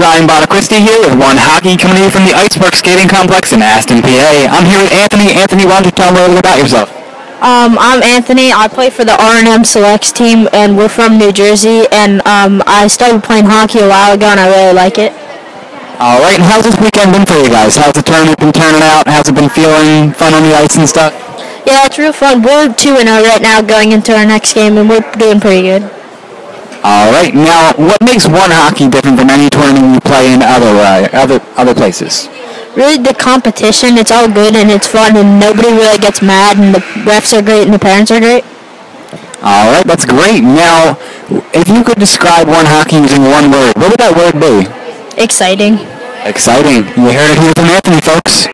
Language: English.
Ryan Bonaquisti here with One Hockey coming to you from the IceWorks Skating Complex in Aston, PA. I'm here with Anthony. Anthony, why don't you tell me a little bit about yourself? Um, I'm Anthony. I play for the R&M Selects team, and we're from New Jersey. And um, I started playing hockey a while ago, and I really like it. All right, and how's this weekend been for you guys? How's the tournament been turning out? How's it been feeling? Fun on the ice and stuff? Yeah, it's real fun. We're 2 0 right now going into our next game, and we're doing pretty good. All right, now what makes one hockey different from any tournament you play in other uh, other other places? Really, the competition, it's all good and it's fun, and nobody really gets mad, and the refs are great, and the parents are great. All right, that's great. Now, if you could describe one hockey using one word, what would that word be? Exciting. Exciting. You heard it here from Anthony, folks.